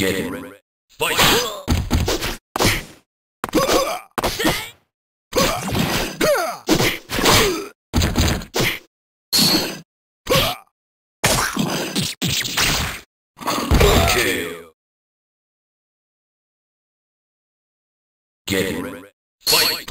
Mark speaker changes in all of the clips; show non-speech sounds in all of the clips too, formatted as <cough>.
Speaker 1: Get ready. Fight! KO. Get ready. Fight!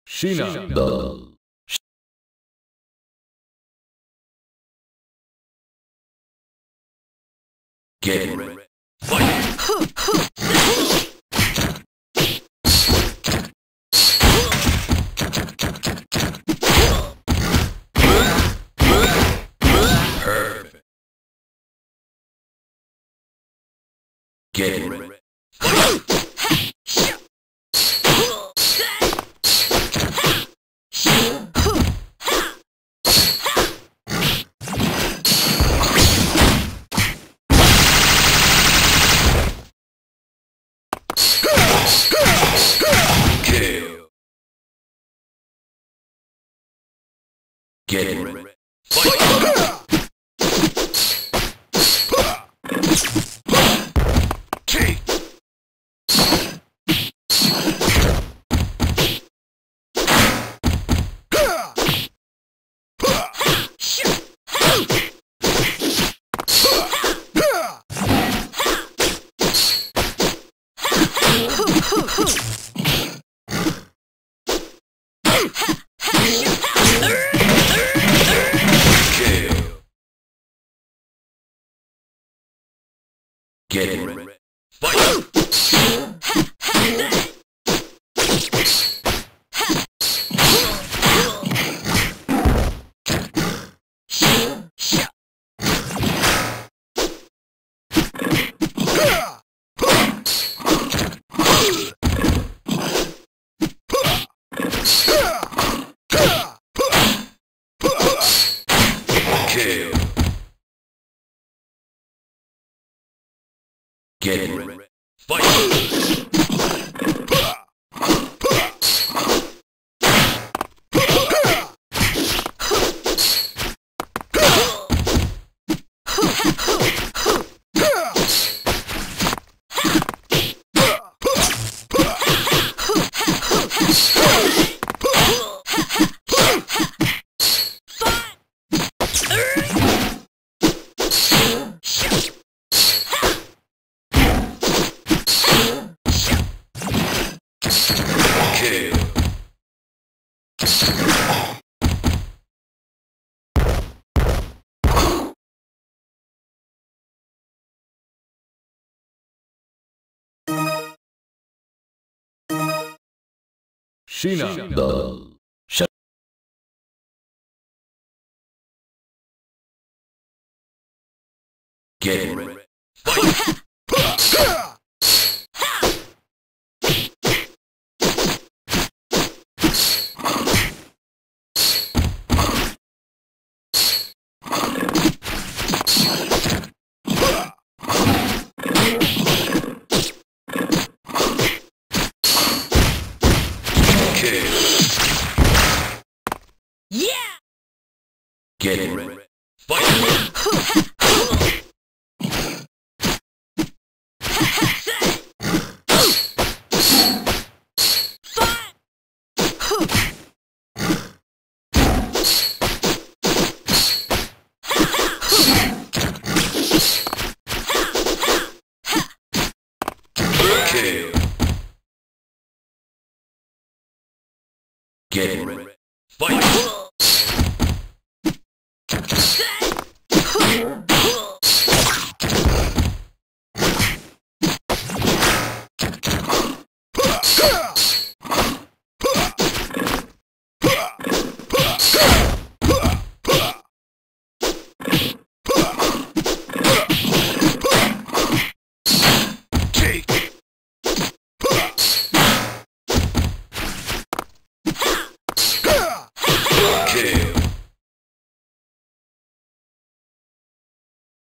Speaker 2: Shina.
Speaker 1: The Get ready. Fight! Get ready. Get ready. Fight! Get ready. Fight! KO. Get ready. Fight!
Speaker 2: Shina.
Speaker 1: The Get ready. <laughs> KO.
Speaker 3: Yeah!
Speaker 1: Get ready. <laughs> Fight! Get ready.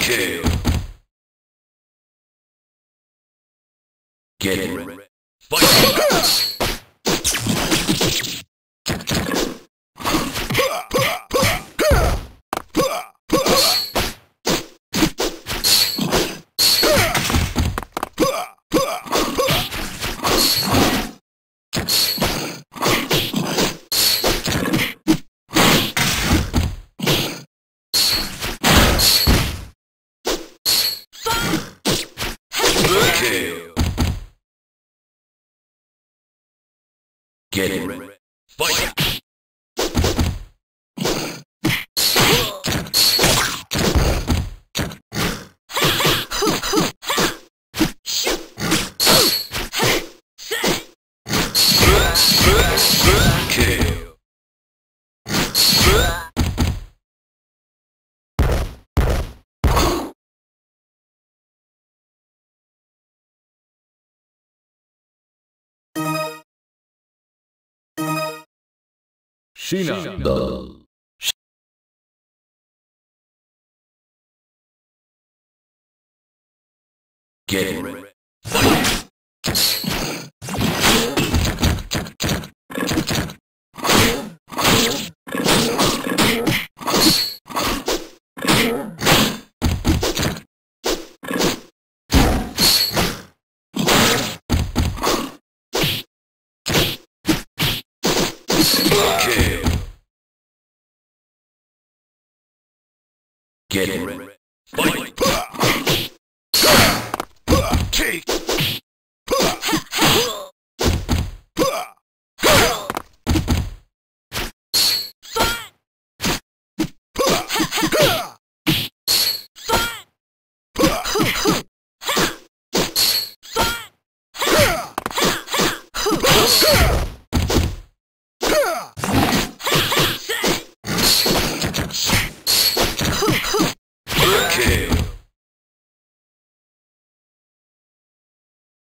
Speaker 1: Kill. Get ready. Fight! Get ready. Fight!
Speaker 2: Shina.
Speaker 1: The Get ready. Fight! Kill. Get ready. Fight! Kill.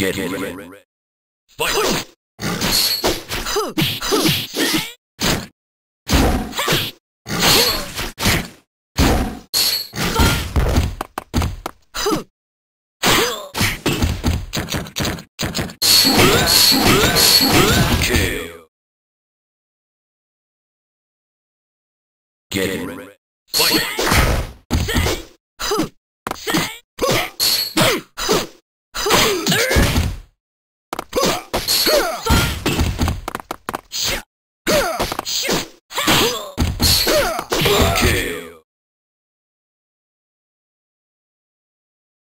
Speaker 1: Get ready. Fight! Get ready. Fight!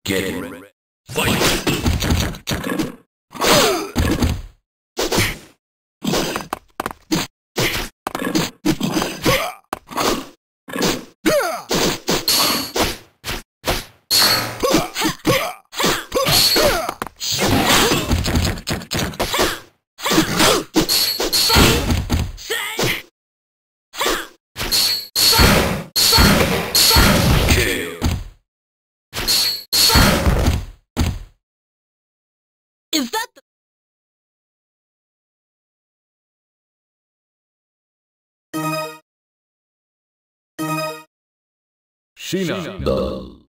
Speaker 1: Get ready. Fight!
Speaker 3: Is that the...
Speaker 2: Shina.
Speaker 1: Dull.